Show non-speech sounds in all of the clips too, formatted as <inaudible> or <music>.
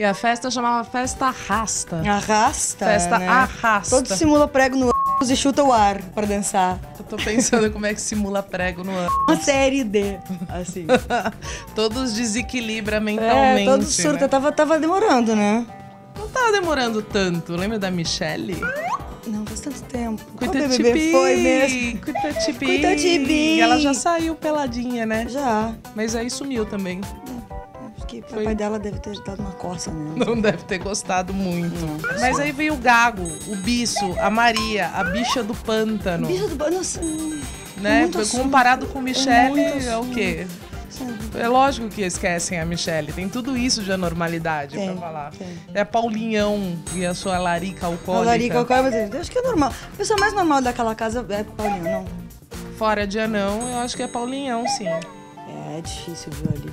E a festa chamava Festa Arrasta. Arrasta. Festa né? arrasta. Todo simula prego no e chuta o ar pra dançar. Eu tô pensando como é que simula prego no ano. Uma série D, assim. <laughs> Todos desequilibra mentalmente. é, todo surto. né? Tava, tava demorando, né? Não tava demorando tanto. Lembra da Michelle? Não, faz tanto tempo. Qual Cuita BBB foi mesmo? Cuita Tibi. Cuita Tibi. Ela já saiu peladinha, né? Já. Mas aí sumiu também. Que o dela deve ter dado uma coça nela. Não deve ter gostado muito. Não. Mas aí veio o Gago, o Bicho, a Maria, a bicha do pântano. Bicho do... Nossa, hum, né? muito assunto. Comparado com Michelle, muito é o quê? É lógico que esquecem a Michelle. Tem tudo isso de anormalidade Tem, pra falar. tem. É Paulinhão e a sua larica A alcoólica. Larica, eu quero dizer, acho que é normal. A pessoa mais normal daquela casa é Paulinho, não. Fora de anão, eu acho que é Paulinhão, sim. É difícil, viu, ali,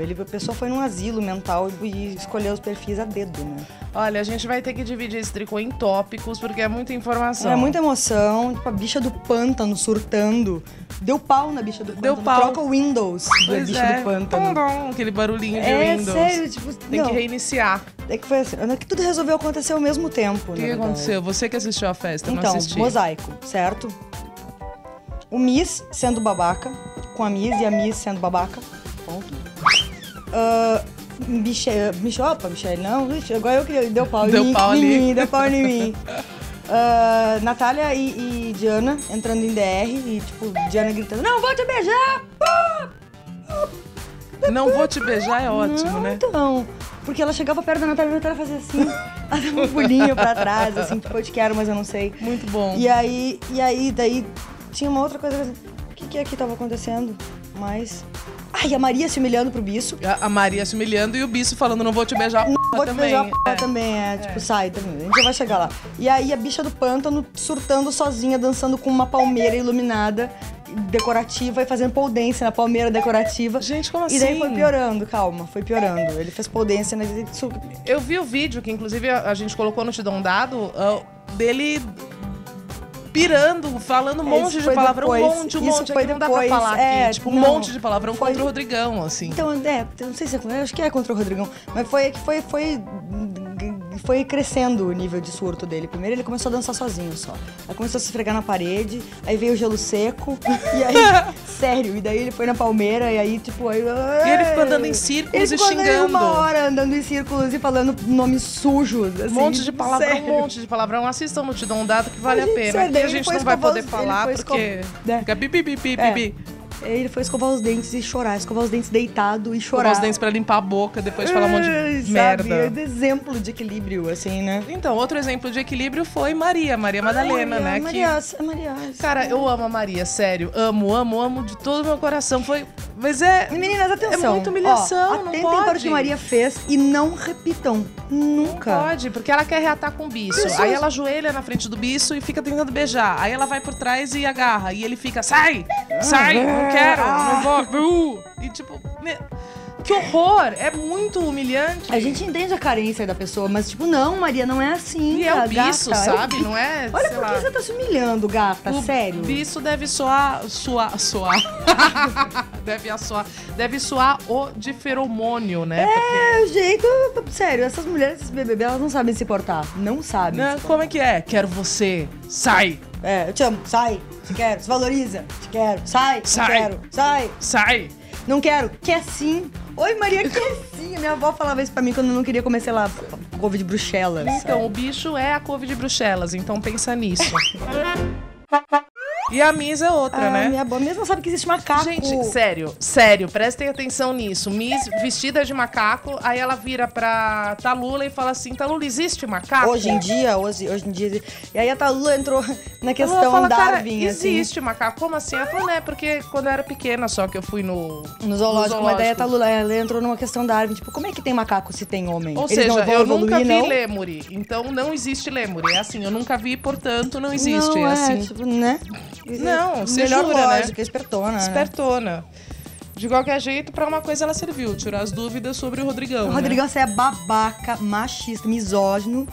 Ele, a pessoa foi num asilo mental e escolheu os perfis a dedo, né? Olha, a gente vai ter que dividir esse tricô em tópicos, porque é muita informação. É muita emoção, tipo, a bicha do pântano surtando. Deu pau na bicha do pântano. Deu pau. Troca o Windows da bicha é. do pântano. Tom, tom, aquele barulhinho de É Windows. sério, tipo, Tem não, que reiniciar. é que foi assim, é que tudo resolveu acontecer ao mesmo tempo, O que, aconteceu? Você que assistiu a festa, Então, não assisti. mosaico, certo? O Miss sendo babaca, com a Miss e a Miss sendo babaca. Ponto. Uh, Michelle, Michelle, opa, Michelle, não, agora eu queria, deu pau Deu em mim, pau <laughs> em mim, deu pau em mim. Uh, <laughs> Natália e, e Diana entrando em DR e, tipo, Diana gritando, não vou te beijar! Não vou te beijar é ótimo, não, né? Então, porque ela chegava perto da Natália e a Natália fazia assim, <laughs> ela dava um pulinho pra trás, assim, tipo, eu te quero, mas eu não sei. Muito bom. E aí, e aí, daí tinha uma outra coisa. O que, que é que tava acontecendo? Mas. Ai, a Maria se humilhando pro bicho. A a Maria se humilhando e o bicho falando, não vou te beijar, p*** Vou te também. beijar É. também, é, tipo, sai também. A gente já vai chegar lá. E aí a bicha do pântano surtando sozinha, dançando com uma palmeira iluminada, decorativa, e fazendo pole dance na palmeira decorativa. Gente, como assim? E daí foi piorando, calma, foi piorando. Ele fez pole dance na. su- Eu vi o vídeo que, inclusive, a, a gente colocou no Te Dá um Dado, ah, dele pirando, falando um É, monte de palavrão, um depois. monte, um Isso monte. foi Aqui não dá pra depois. falar É, aqui. Tipo, um não. monte de palavrão Foi- contra o Rodrigão, assim. Então, é, não sei se é, acho que é contra o Rodrigão, mas foi que foi, foi, foi crescendo o nível de surto dele. Primeiro ele começou a dançar sozinho só. Aí começou a se esfregar na parede, aí veio o gelo seco, <laughs> e aí, <laughs> sério, e daí ele foi na palmeira, e aí, tipo, aí. E ele ficou andando em círculos ele e xingando. uma hora andando em círculos e falando nomes sujos. Um assim, monte de palavrão, sério. um monte de palavrão. Assistam um Dado que vale a Gente, pena. sério, a gente foi não vai poder falar porque esco- é. fica pipi, pipi, É. pipi. Aí ele foi escovar os dentes e chorar, escovar os dentes deitado e Escovar chorar. os dentes pra limpar a boca, depois falar um monte de sabe? merda. É de exemplo de equilíbrio, assim, né? Então, outro exemplo de equilíbrio foi Maria, Maria Madalena, Maria, né? Maria, é Maria. Que, cara, eu amo a Maria, sério. Amo, amo, amo de todo o meu coração. Foi. Mas é. Meninas, atenção. É muita humilhação, Ó, não atentem para o pode. que Maria fez e não repitam. Nunca. Pode, porque ela quer reatar com o bicho. Pessoas- Aí ela ajoelha na frente do bicho e fica tentando beijar. Aí ela vai por trás e agarra. E ele fica, sai! Sai! Quero! Não vou! Uh! E tipo, me- que horror! É muito humilhante. A gente entende a carência da pessoa, mas tipo, não, Maria, não é assim. E é o gata, bicho, é o sabe? Não é. Olha por lá. que você tá se humilhando, gata, O sério. bicho deve soar. Soar. Soar. <laughs> deve soar. Deve soar o de feromônio, né? É o jeito. Sério, essas mulheres, esses BBB, elas não sabem se portar. Não sabem. Né? Como é que é? Quero você. Sai! É, eu te amo. Sai. Te quero. Se valoriza. Te quero. Sai. Sai. Não quero. Sai. Sai! Não quero. Quer sim. Oi, Maria, quer sim. A minha avó falava isso pra mim quando eu não queria comer, sei lá, couve de bruxelas. Então, o bicho é a couve de Bruxelas, então pensa nisso. <laughs> E a Miss é outra, Ah, né? minha avó mesmo não sabe que existe macaco. Gente, sério, sério, prestem atenção nisso. Miss vestida de macaco, aí ela vira pra Talula e fala assim: Talula, existe macaco? Hoje em dia, hoje, hoje em dia. E aí a Talula entrou na questão fala, cara, Darwin, assim. existe macaco. Como assim? Ela falou, né? Porque quando eu era pequena só que eu fui no. No zoológico, mas daí a zoológico. Talula ela entrou numa questão Darwin. Tipo, como é que tem macaco se tem homem? Ou Eles seja, não vão eu evoluir, nunca vi não? lêmure. Então não existe lêmure. É assim, eu nunca vi, portanto, não existe. Não, é é, assim. tipo, né? Não, você Melhor jura, né? lógica, espertona. né? Espertona. De qualquer jeito, pra uma coisa ela serviu, tirar as dúvidas sobre o Rodrigão. O né? Rodrigão, você é babaca, machista, misógino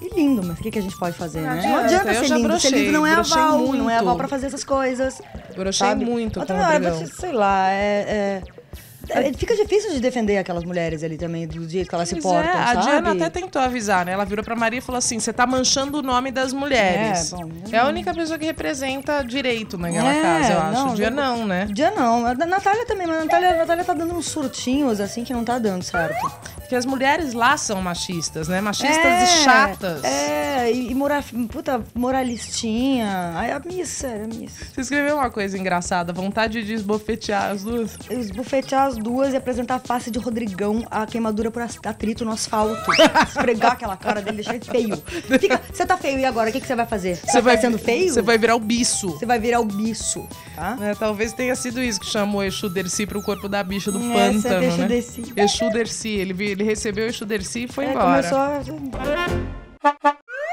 e lindo, mas o que, que a gente pode fazer, Não né? Não adianta, adianta eu ser lindo. brochei, ser lindo não é aval, muito. não é aval pra fazer essas coisas. Brochei sabe? muito Mas com o Rodrigão. sei lá, é... é- É, fica difícil de defender aquelas mulheres ali também, do jeito que elas se Pois portam, é, a sabe? Diana até tentou avisar, né? Ela virou pra Maria e falou assim: você tá manchando o nome das mulheres. É, bom, É, a única pessoa que representa direito naquela É, casa, eu acho. não, o dia não- né? Dia não, a Natália também, mas a Natália, a Natália tá dando uns surtinhos assim que não tá dando certo. Porque as mulheres lá são machistas, né? Machistas É, e chatas. É, e, e mora, puta, moralistinha. Aí a missa, a missa. Você escreveu uma coisa engraçada, vontade de esbofetear as duas. Esbufetear as duas e apresentar a face de Rodrigão a queimadura por atrito no asfalto. <laughs> Esfregar aquela cara dele, deixar ele feio. Fica, você tá feio, e agora? O que, que você vai fazer? Você vai ficar sendo feio? Você vai virar o bicho. Você vai virar o biço, tá? É, talvez tenha sido isso que chamou Exu Dercy pro corpo da bicha do Essa pântano, é Exu né? Dercy. Exu Dercy. Ele, ele recebeu Exu Dercy e foi É, embora. começou a...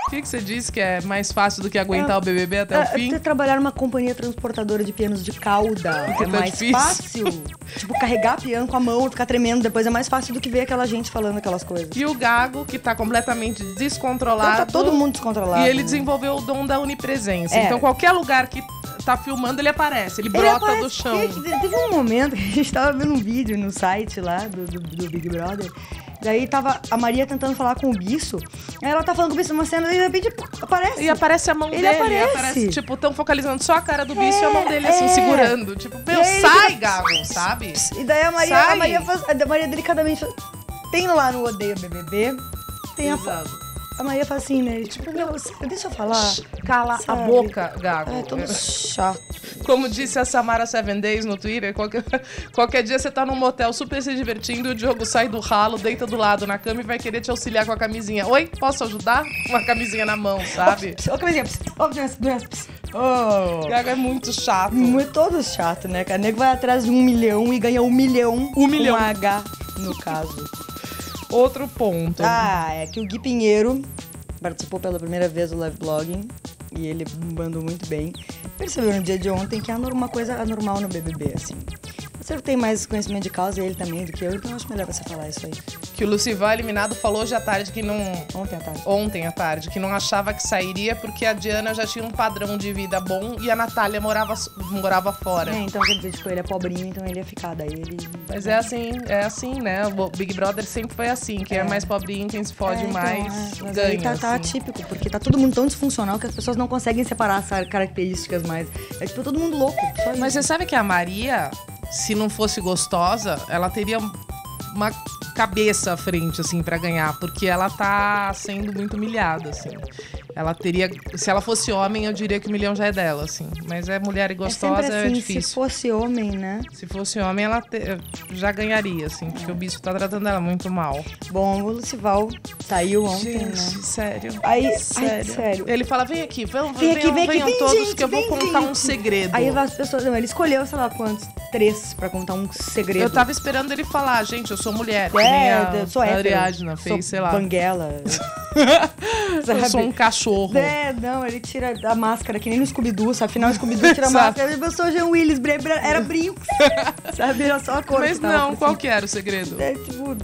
O que, que você disse que é mais fácil do que aguentar o BBB até É, o fim? Até trabalhar numa companhia transportadora de pianos de cauda <laughs> Porque é tá mais difícil. fácil. tipo, carregar piano com a mão e ficar tremendo depois é mais fácil do que ver aquela gente falando aquelas coisas. E o Gago, que tá completamente descontrolado. Então tá todo mundo descontrolado. E ele desenvolveu o dom da onipresença. É. Então, qualquer lugar que tá filmando, ele aparece. Ele Ele brota aparece- do chão. Teve um momento que a gente tava vendo um vídeo no site lá do, do, do Big Brother. Daí tava a Maria tentando falar com o Bisso. Aí ela tá falando com o Bisso numa cena e de repente pô, aparece. E aparece a mão Ele dele. aparece. tipo, tão focalizando só a cara do bicho e a mão dele, assim, é. segurando. Tipo, meu, sai, fica- Gago, sabe? E daí a Maria, Sai. a Maria, faz, a Maria delicadamente tem lá no Odeio BBB, tem a, Exato. A Maria fala assim, né? Tipo, meu, sério, deixa eu falar. Cala a Sabe? boca, Gago. É, todo chato. Como disse a Samara Seven Days no Twitter, qualquer, qualquer dia você tá num motel super se divertindo e o Diogo sai do ralo, deita do lado na cama e vai querer te auxiliar com a camisinha. Oi, posso ajudar? Com a camisinha na mão, sabe? Ô, camisinha, ô, doença. Ô. Gago é muito chato. Muito todo chato, né, cara? O nego vai atrás de um milhão e ganha um milhão. Um milhão. Com H, no caso. Outro ponto. Ah, é que o Gui Pinheiro participou pela primeira vez do live blogging e ele mandou muito bem. Percebeu no dia de ontem que é anor- uma coisa anormal no BBB, assim. Você tem mais conhecimento de causa, ele também, do que eu, então acho melhor você falar isso aí. Que o Lucival eliminado falou hoje à tarde que não. Ontem à tarde. Ontem à tarde, que não achava que sairia porque a Diana já tinha um padrão de vida bom e a Natália morava, morava fora. É, então quer dizer, tipo, ele é pobrinho, então ele ia ficar. Daí ele. Mas é assim, é assim, né? O Big Brother sempre foi assim. Quem é, É. mais pobrinho, quem se fode É, então, mais, é, ganha. tá, tá assim. atípico, porque tá todo mundo tão disfuncional que as pessoas não conseguem separar essas características mais. É tipo todo mundo louco. Mas você sabe que a Maria, se não fosse gostosa, ela teria uma cabeça à frente, assim, pra ganhar. Porque ela tá sendo muito humilhada, assim. Ela teria... Se ela fosse homem, eu diria que o milhão já é dela, assim. Mas é mulher e é gostosa, é, assim, se difícil. fosse homem, né? Se fosse homem, ela te- já ganharia, assim. Porque o bicho tá tratando ela muito mal. Bom, o Lucival saiu ontem, né? sério. Aí, ai, Sério. sério. Ele fala, vem aqui, Vem aqui, venham, vem aqui, venham vem, todos gente, que eu vou vem, contar gente. um segredo. Aí as pessoas. Não, ele escolheu, sei lá quantos, três pra contar um segredo. Eu tava esperando ele falar, gente, eu sou mulher. É, a, eu sou hétero. Ariadna fez, sou sei lá. Banguela. <laughs> Eu sou um cachorro. É, não, ele tira a máscara, que nem no Scooby-Doo, sabe? Afinal, o Scooby-Doo tira a <laughs> máscara. Eu sou Jean Willis, bre- bre- era Brinks. <laughs> sabe? Era só a cor Mas tava não, por qual que era o segredo? É, tipo,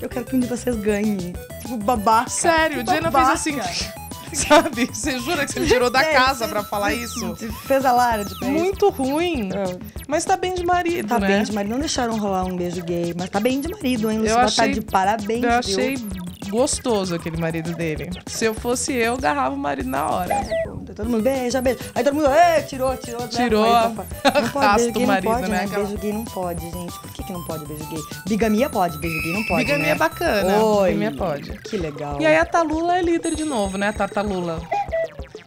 eu quero que um de vocês ganhe. Tipo, babaca. Sério, o Que Diana fez babaca. assim. <laughs> Sabe? Você jura que você me tirou da É, casa pra falar isso? Fez a Lara de isso. Muito ruim. É. Mas tá bem de marido, Tá né? bem de marido. Não deixaram rolar um beijo gay, mas tá bem de marido, hein? Eu Lucival tá achei- de parabéns, Eu viu? Gostoso aquele marido dele. Se eu fosse eu, agarrava o marido na hora. Todo mundo beija, beija. Aí todo mundo, é, tirou, tirou. né? Tirou. Papai. <laughs> Não pode, beijo gay marido, não pode, né? né? Beijo gay não pode, gente. Por que, que não pode beijo gay? Bigamia pode, beijo gay não pode, Bigamia né? é bacana. Oi. Bigamia pode. Que legal. E aí a Talula é líder de novo, né? A Tartalula.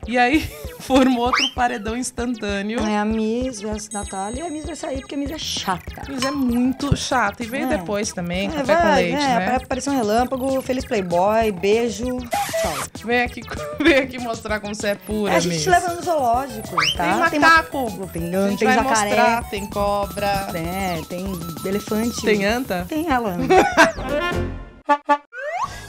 E aí formou outro paredão instantâneo. É a Miss versus Natália e a Miss vai sair porque a Miss é chata. Mas é muito chato. E veio É. depois também, É, café com vai, leite, é, né? Apareceu um relâmpago, feliz playboy, beijo, tchau. Vem aqui, <laughs> vem aqui mostrar como você é pura, É, a gente Miss. te leva no zoológico, tá? Tem ma- macaco. Tem, a gente tem vai jacaré. mostrar, tem cobra, É, tem elefante. tem anta. Tem ela. <laughs>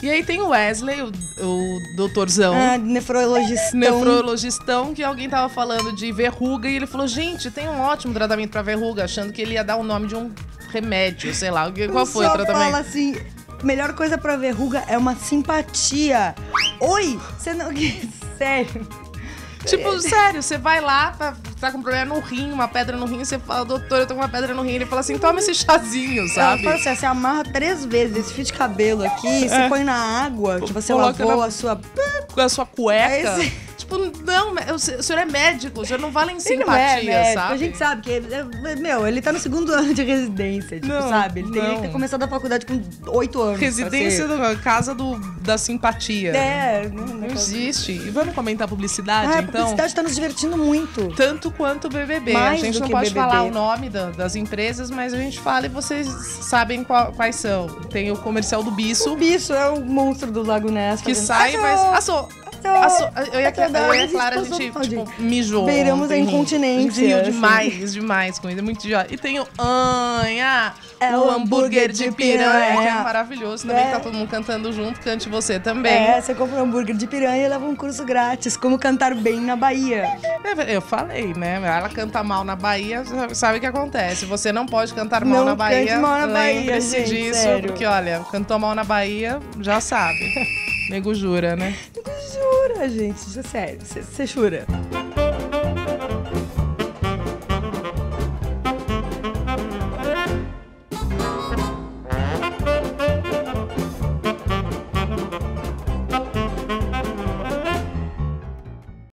E aí tem o Wesley, o, o doutorzão. ah, nefrologistão. Nefrologistão, que alguém tava falando de verruga e ele falou: gente, tem um ótimo tratamento pra verruga, achando que ele ia dar o nome de um remédio, sei lá. Qual foi o Só tratamento? fala assim, melhor coisa pra verruga é uma simpatia. Oi, você não... <laughs> Sério. Tipo, sério, você vai lá, tá, tá com problema no rim, uma pedra no rim, você fala, doutor, eu tô com uma pedra no rim. Ele fala assim, toma esse chazinho, Ela sabe? fala assim, você amarra três vezes esse fio de cabelo aqui, você põe na água que você Coloca lavou na- a sua... Com a sua cueca. Aí Tipo, não, o senhor é médico, o senhor não vale em Ele não é simpatia, médico, sabe? A gente sabe que, é- meu, ele tá no segundo <laughs> ano de residência, tipo, Não, sabe? Ele não. que ter começado a faculdade com oito anos. Residência da casa do, da simpatia. É, Não existe. E vamos comentar publicidade, Ah, a então? publicidade tá nos divertindo muito. Tanto quanto o BBB. Mais a gente do não que pode BBB. falar o nome da- das empresas, mas a gente fala e vocês sabem qual- quais são. Tem o comercial do O Bisso, é o monstro do Lago Ness. que sai, mas. "Achou, Assou! Achou, Assou! Eu e a, achou, eu e a Clara, a gente, tipo, ir." mijou. Beiramos a incontinência, A gente riu assim. demais, demais com ele. É muito idiota. E tem o Anha, É o hambúrguer de piranha, que é maravilhoso. Também É. tá todo mundo cantando junto, cante você também. É, você compra um hambúrguer de piranha e leva um curso grátis. Como cantar bem na Bahia. É, Eu falei, né? Ela canta mal na Bahia, sabe- o que acontece? Você não pode cantar mal Não na Bahia. cante mal na Bahia, gente, disso, sério. porque olha, cantou mal na Bahia, já sabe. <laughs> Nego jura, né? Jura, gente. É sério. Você jura.